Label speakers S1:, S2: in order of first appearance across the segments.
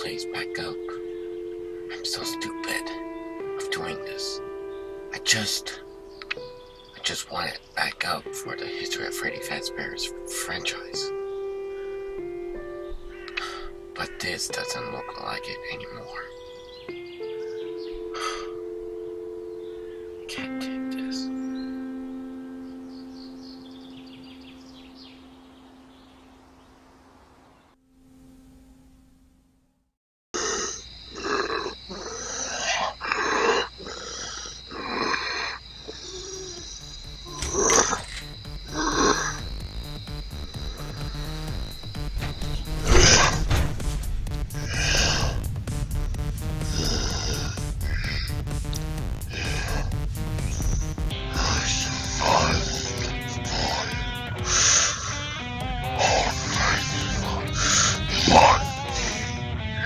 S1: place back up. I'm so stupid of doing this. I just. I just want it back up for the History of Freddy Fazbear's franchise. But this doesn't look like it anymore.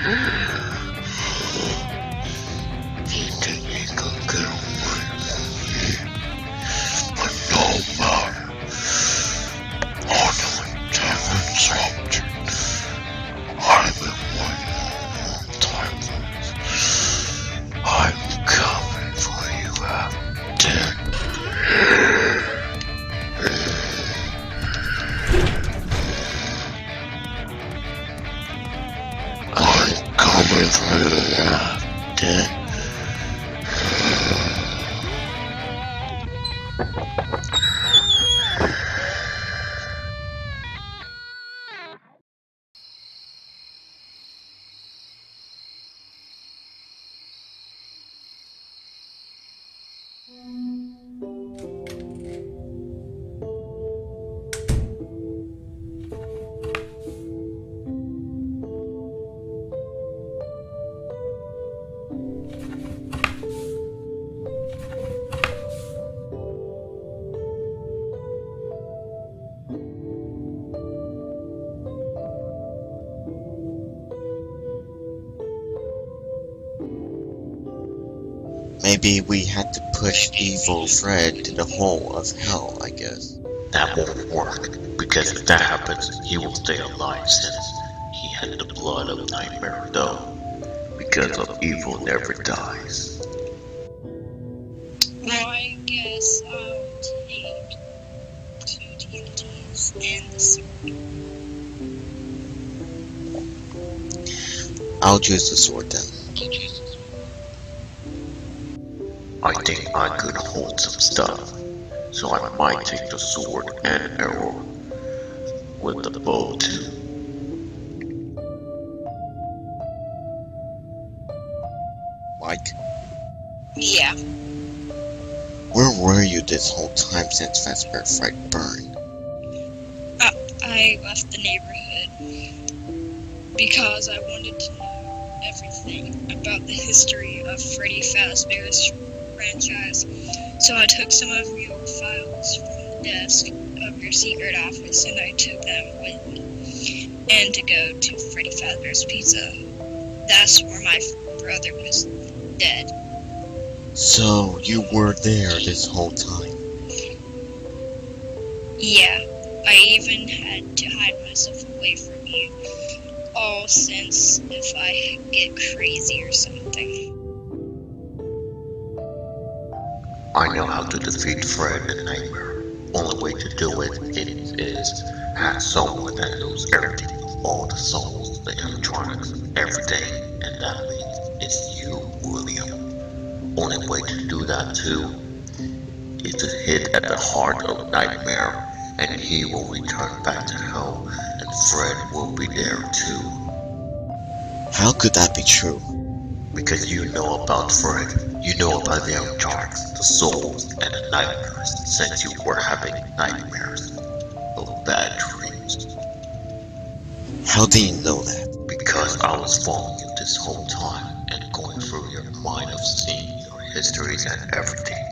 S2: Ooh.
S3: Maybe we had to push evil Fred to the hole of hell, I guess.
S2: That won't work, because if that happens, he will stay alive since he had the blood of Nightmare, though. Because of evil never dies.
S4: Well, I guess um, I'll take two TNTs and the sword.
S3: I'll choose the sword then.
S2: I think I could hold some stuff, so I might take the sword and arrow with the bow too.
S3: Mike,
S4: Yeah,
S3: where were you this whole time since Fazbear Fright burned?
S4: Uh, I left the neighborhood because I wanted to know everything about the history of Freddy Fazbear's franchise. So I took some of your files from the desk of your secret office and I took them with me. And to go to Freddy Fazbear's Pizza. That's where my brother was dead.
S3: So, you were there this whole time.
S4: Yeah, I even had to hide myself away from you. All since if I get crazy or something.
S2: I know how to defeat Fred and Nightmare. Only way to do it is, is have someone that knows everything of all the souls, the animatronics, everything, and that means it's you, William. Only way to do that too is to hit at the heart of Nightmare, and he will return back to hell, and Fred will be there too.
S3: How could that be true?
S2: Because you know about Fred, you know about the animatronics, the souls, and the nightmares, since you were having nightmares of bad dreams.
S3: How do you know that?
S2: Because I was following you this whole time and going through your mind of seeing your histories and everything.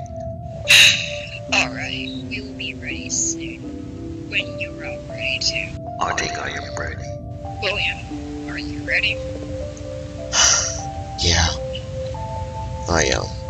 S4: Alright, we will be ready soon. When you're all ready to.
S2: I think I am ready.
S4: Oh, William, are you ready?
S3: Yeah, I am.